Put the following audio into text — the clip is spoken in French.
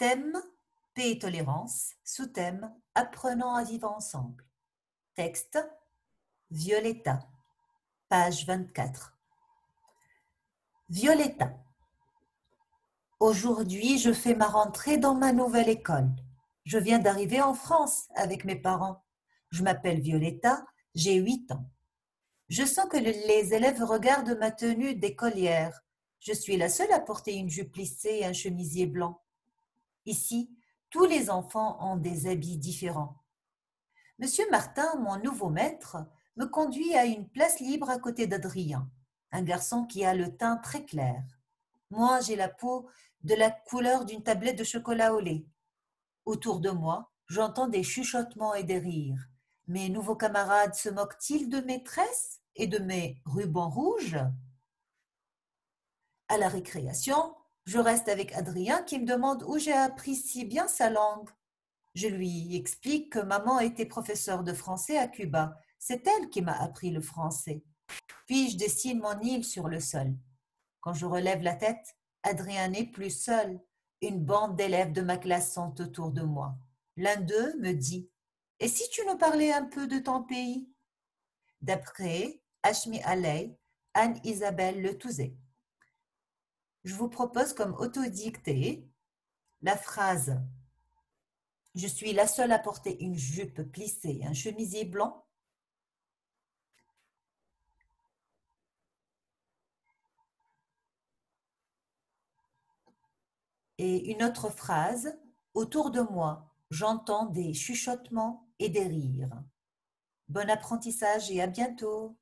Thème Paix et tolérance. Sous-thème Apprenant à vivre ensemble. Texte Violetta. Page 24. Violetta. Aujourd'hui, je fais ma rentrée dans ma nouvelle école. Je viens d'arriver en France avec mes parents. Je m'appelle Violetta, j'ai 8 ans. Je sens que les élèves regardent ma tenue d'écolière. Je suis la seule à porter une jupe plissée et un chemisier blanc. Ici, tous les enfants ont des habits différents. Monsieur Martin, mon nouveau maître, me conduit à une place libre à côté d'Adrien, un garçon qui a le teint très clair. Moi, j'ai la peau de la couleur d'une tablette de chocolat au lait. Autour de moi, j'entends des chuchotements et des rires. Mes nouveaux camarades se moquent-ils de mes tresses et de mes rubans rouges? À la récréation, je reste avec Adrien qui me demande où j'ai appris si bien sa langue. Je lui explique que maman était professeure de français à Cuba. C'est elle qui m'a appris le français. Puis je dessine mon île sur le sol. Quand je relève la tête, Adrien n'est plus seul. Une bande d'élèves de ma classe sont autour de moi. L'un d'eux me dit Et si tu nous parlais un peu de ton pays? D'après Ashmi Aley, Anne-Isabelle Le Touzet. Je vous propose comme autodictée la phrase je suis la seule à porter une jupe plissée un chemisier blanc. Et une autre phrase, autour de moi, j'entends des chuchotements et des rires. Bon apprentissage et à bientôt.